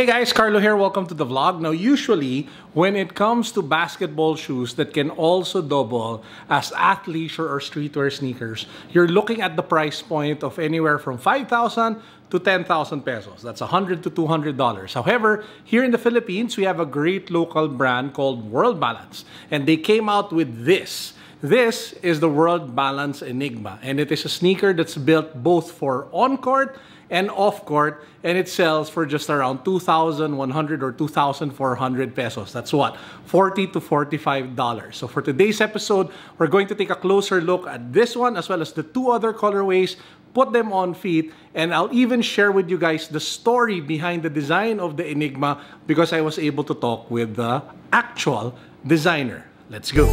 Hey guys, Carlo here. Welcome to the vlog. Now, usually, when it comes to basketball shoes that can also double as athleisure or streetwear sneakers, you're looking at the price point of anywhere from 5,000 to 10,000 pesos. That's 100 to 200 dollars. However, here in the Philippines, we have a great local brand called World Balance, and they came out with this. This is the World Balance Enigma, and it is a sneaker that's built both for on-court and off-court, and it sells for just around 2,100 or 2,400 pesos. That's what? 40 to 45 dollars. So for today's episode, we're going to take a closer look at this one as well as the two other colorways, put them on feet, and I'll even share with you guys the story behind the design of the Enigma because I was able to talk with the actual designer. Let's go.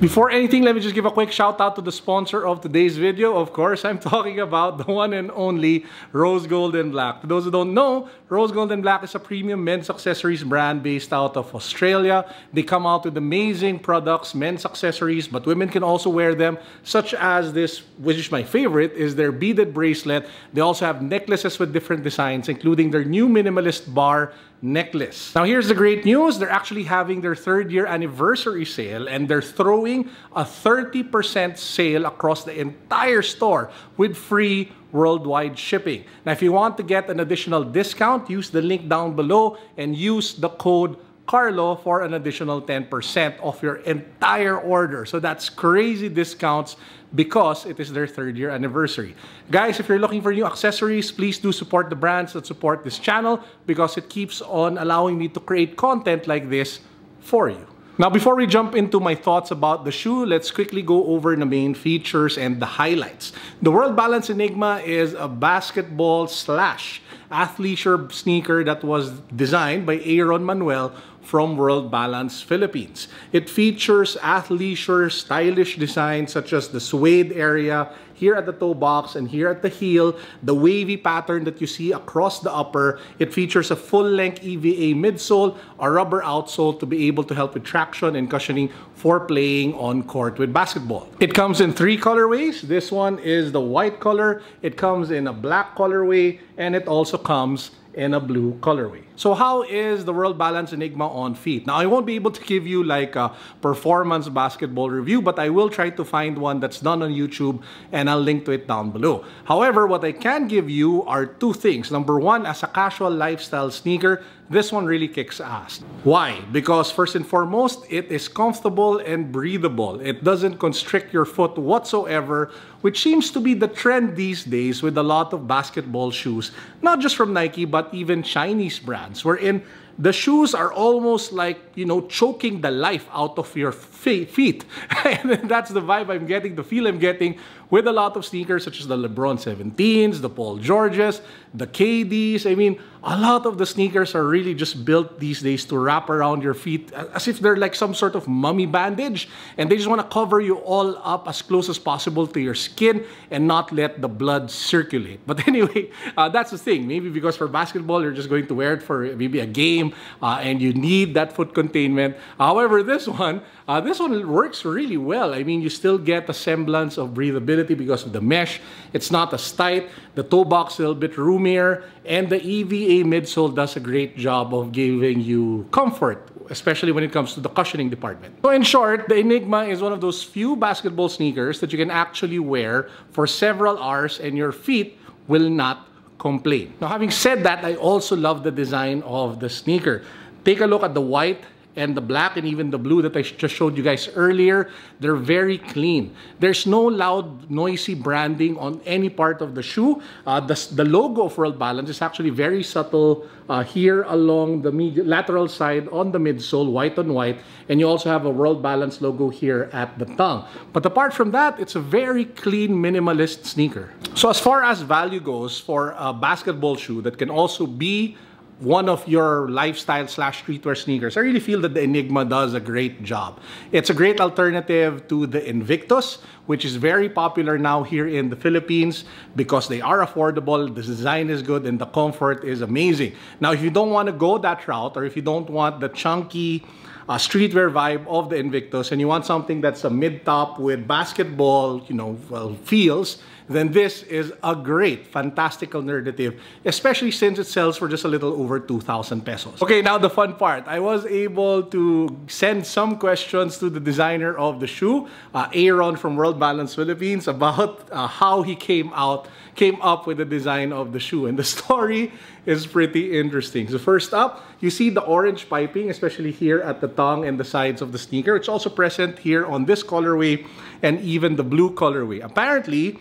Before anything, let me just give a quick shout out to the sponsor of today's video. Of course, I'm talking about the one and only Rose Gold and Black. For those who don't know, Rose Gold and Black is a premium men's accessories brand based out of Australia. They come out with amazing products, men's accessories, but women can also wear them, such as this, which is my favorite, is their beaded bracelet. They also have necklaces with different designs, including their new minimalist bar necklace. Now here's the great news. They're actually having their third year anniversary sale and they're throwing a 30% sale across the entire store with free worldwide shipping. Now if you want to get an additional discount, use the link down below and use the code Carlo for an additional 10% off your entire order. So that's crazy discounts because it is their third year anniversary. Guys, if you're looking for new accessories, please do support the brands that support this channel because it keeps on allowing me to create content like this for you. Now, before we jump into my thoughts about the shoe, let's quickly go over the main features and the highlights. The World Balance Enigma is a basketball slash athleisure sneaker that was designed by Aaron Manuel from World Balance Philippines. It features athleisure, stylish designs such as the suede area here at the toe box and here at the heel, the wavy pattern that you see across the upper. It features a full-length EVA midsole, a rubber outsole to be able to help with traction and cushioning for playing on court with basketball. It comes in three colorways. This one is the white color, it comes in a black colorway, and it also comes in a blue colorway. So how is the World Balance Enigma on feet? Now, I won't be able to give you like a performance basketball review, but I will try to find one that's done on YouTube and I'll link to it down below. However, what I can give you are two things. Number one, as a casual lifestyle sneaker, this one really kicks ass. Why? Because first and foremost, it is comfortable and breathable. It doesn't constrict your foot whatsoever, which seems to be the trend these days with a lot of basketball shoes, not just from Nike, but even Chinese brands, wherein the shoes are almost like, you know, choking the life out of your feet. and that's the vibe I'm getting, the feel I'm getting with a lot of sneakers such as the LeBron 17s, the Paul Georges, the KDs. I mean, a lot of the sneakers are really just built these days to wrap around your feet as if they're like some sort of mummy bandage. And they just want to cover you all up as close as possible to your skin and not let the blood circulate. But anyway, uh, that's the thing. Maybe because for basketball, you're just going to wear it for maybe a game uh, and you need that foot containment. However, this one, uh, this one works really well. I mean, you still get a semblance of breathability because of the mesh. It's not as tight. The toe box is a little bit roomier. And the EVA midsole does a great job of giving you comfort especially when it comes to the cushioning department. So in short, the Enigma is one of those few basketball sneakers that you can actually wear for several hours and your feet will not complain. Now having said that, I also love the design of the sneaker. Take a look at the white and the black and even the blue that I just showed you guys earlier, they're very clean. There's no loud, noisy branding on any part of the shoe. Uh, the, the logo of World Balance is actually very subtle uh, here along the lateral side on the midsole, white on white, and you also have a World Balance logo here at the tongue. But apart from that, it's a very clean, minimalist sneaker. So as far as value goes for a basketball shoe that can also be one of your lifestyle slash streetwear sneakers, I really feel that the Enigma does a great job. It's a great alternative to the Invictus, which is very popular now here in the Philippines because they are affordable, the design is good, and the comfort is amazing. Now, if you don't want to go that route, or if you don't want the chunky, uh, streetwear vibe of the Invictus and you want something that's a mid-top with basketball, you know, well, feels, then this is a great, fantastic alternative, especially since it sells for just a little over 2,000 pesos. Okay, now the fun part. I was able to send some questions to the designer of the shoe, uh, Aaron from World Balance Philippines, about uh, how he came out, came up with the design of the shoe. And the story is pretty interesting. So first up, you see the orange piping, especially here at the tongue and the sides of the sneaker. It's also present here on this colorway and even the blue colorway. Apparently,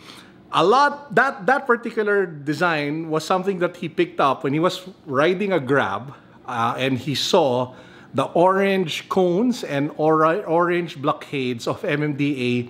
a lot that that particular design was something that he picked up when he was riding a grab uh, and he saw the orange cones and or orange blockades of MMDA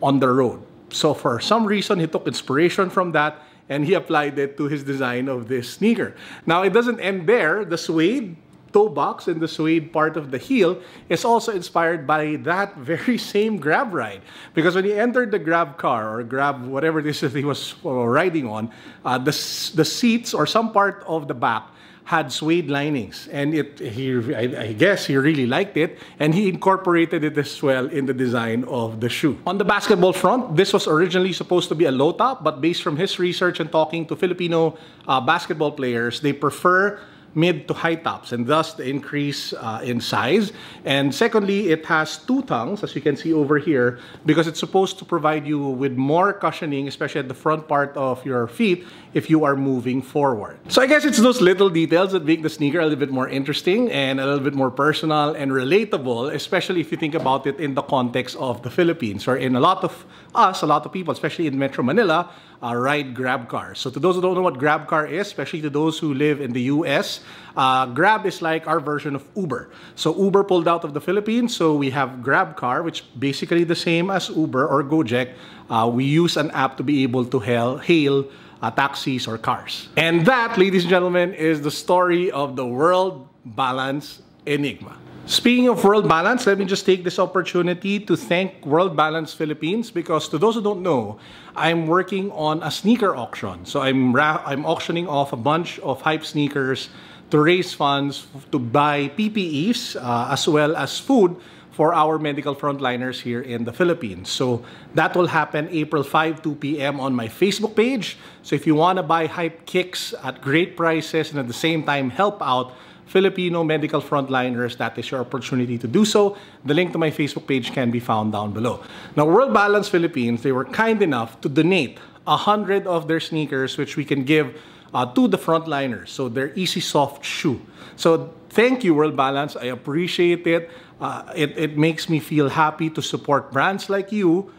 on the road. So for some reason, he took inspiration from that and he applied it to his design of this sneaker. Now, it doesn't end there. The suede toe box and the suede part of the heel is also inspired by that very same grab ride. Because when he entered the grab car or grab whatever this is he was riding on, uh, the, the seats or some part of the back had suede linings and it he I, I, guess he really liked it and he incorporated it as well in the design of the shoe. On the basketball front, this was originally supposed to be a low top but based from his research and talking to Filipino uh, basketball players, they prefer mid to high tops and thus the increase uh, in size. And secondly, it has two tongues, as you can see over here, because it's supposed to provide you with more cushioning, especially at the front part of your feet if you are moving forward. So I guess it's those little details that make the sneaker a little bit more interesting and a little bit more personal and relatable, especially if you think about it in the context of the Philippines, or in a lot of us, a lot of people, especially in Metro Manila, uh, ride Grab cars. So to those who don't know what Grab car is, especially to those who live in the US, uh, Grab is like our version of Uber. So Uber pulled out of the Philippines, so we have Grab car, which basically the same as Uber or Gojek. Uh, we use an app to be able to hail, hail uh, taxis or cars. And that, ladies and gentlemen, is the story of the World Balance Enigma. Speaking of World Balance, let me just take this opportunity to thank World Balance Philippines because to those who don't know, I'm working on a sneaker auction. So I'm I'm auctioning off a bunch of hype sneakers to raise funds to buy PPEs uh, as well as food for our medical frontliners here in the Philippines. So that will happen April 5, 2 p.m. on my Facebook page. So if you want to buy hype kicks at great prices and at the same time help out Filipino medical frontliners, that is your opportunity to do so. The link to my Facebook page can be found down below. Now, World Balance Philippines, they were kind enough to donate a hundred of their sneakers, which we can give uh, to the frontliners. So their Easy Soft shoe. So thank you, World Balance. I appreciate it. Uh, it. It makes me feel happy to support brands like you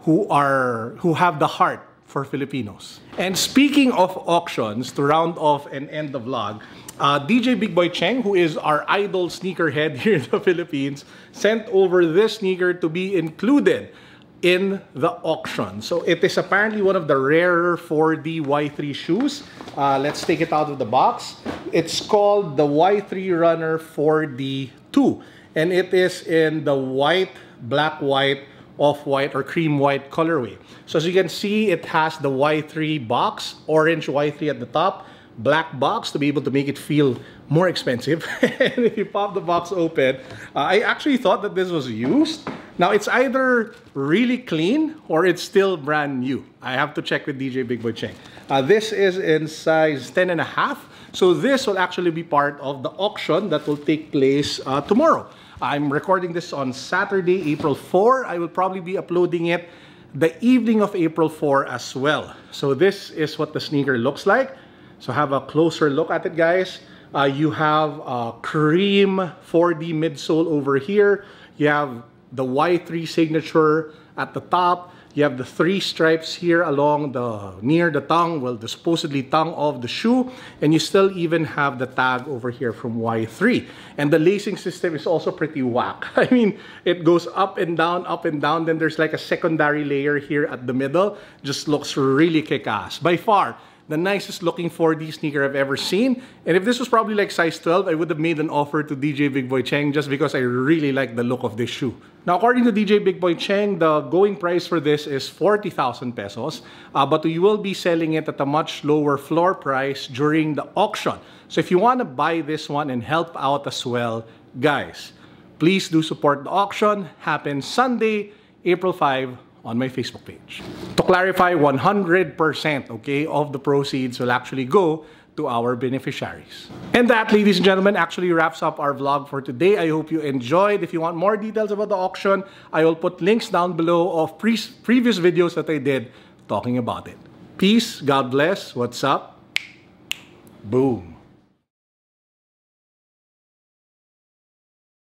who are who have the heart for Filipinos. And speaking of auctions, to round off and end the vlog, uh, DJ Big Boy Cheng, who is our idol sneakerhead here in the Philippines, sent over this sneaker to be included in the auction. So it is apparently one of the rarer 4D Y3 shoes. Uh, let's take it out of the box. It's called the Y3 Runner 4D 2. And it is in the white, black white, off-white or cream white colorway. So as you can see, it has the Y3 box, orange Y3 at the top, black box to be able to make it feel more expensive. and if you pop the box open, uh, I actually thought that this was used. Now it's either really clean or it's still brand new. I have to check with DJ Big Boy Cheng. Uh, this is in size 10 and a half. So this will actually be part of the auction that will take place uh, tomorrow. I'm recording this on Saturday, April 4. I will probably be uploading it the evening of April 4 as well. So this is what the sneaker looks like. So have a closer look at it, guys. Uh, you have a cream 4D midsole over here. You have the Y3 signature at the top. You have the three stripes here along the near the tongue, well, the supposedly tongue of the shoe, and you still even have the tag over here from Y3. And the lacing system is also pretty whack. I mean, it goes up and down, up and down. Then there's like a secondary layer here at the middle. Just looks really kick-ass. By far, the nicest looking 4D sneaker I've ever seen. And if this was probably like size 12, I would have made an offer to DJ Big Boy Cheng just because I really like the look of this shoe. Now, according to DJ Big Boy Cheng, the going price for this is 40,000 pesos, uh, but you will be selling it at a much lower floor price during the auction. So if you want to buy this one and help out as well, guys, please do support the auction. Happens Sunday, April 5 on my Facebook page. To clarify, 100% okay, of the proceeds will actually go to our beneficiaries. And that, ladies and gentlemen, actually wraps up our vlog for today. I hope you enjoyed. If you want more details about the auction, I will put links down below of pre previous videos that I did talking about it. Peace, God bless, what's up? Boom.